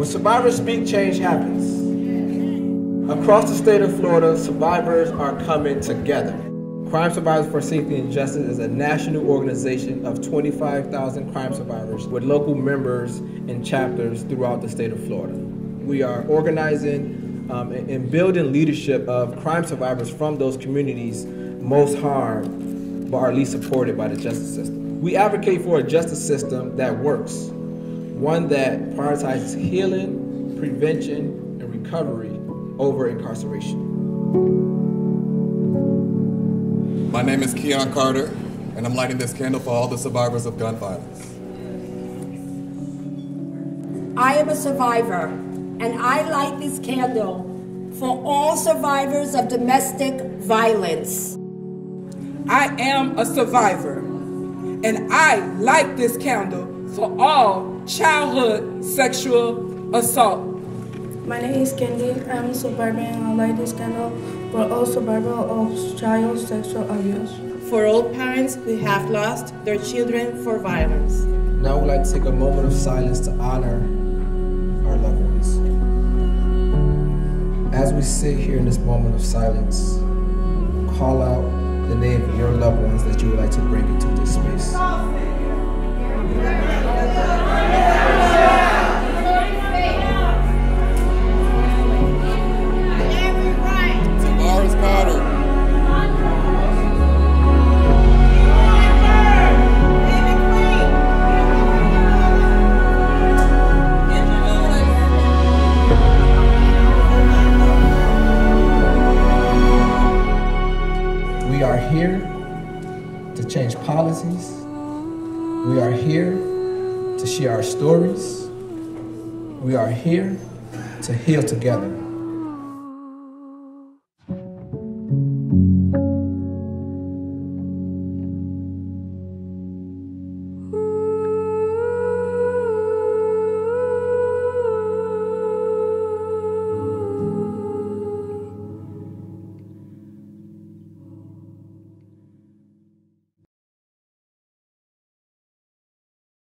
When survivors speak, change happens. Across the state of Florida, survivors are coming together. Crime Survivors for Safety and Justice is a national organization of 25,000 crime survivors with local members and chapters throughout the state of Florida. We are organizing um, and building leadership of crime survivors from those communities most harmed but are least supported by the justice system. We advocate for a justice system that works, one that prioritizes healing, prevention, and recovery over incarceration. My name is Keon Carter, and I'm lighting this candle for all the survivors of gun violence. I am a survivor, and I light this candle for all survivors of domestic violence. I am a survivor, and I light this candle for all childhood sexual assault. My name is Candy. I'm a survivor, and I light this candle for all survivors of child sexual abuse. For all parents who have lost their children for violence. Now we'd like to take a moment of silence to honor our loved ones. As we sit here in this moment of silence, call out the name of your loved ones that you would like to bring into this space. We are here to change policies. We are here to share our stories. We are here to heal together.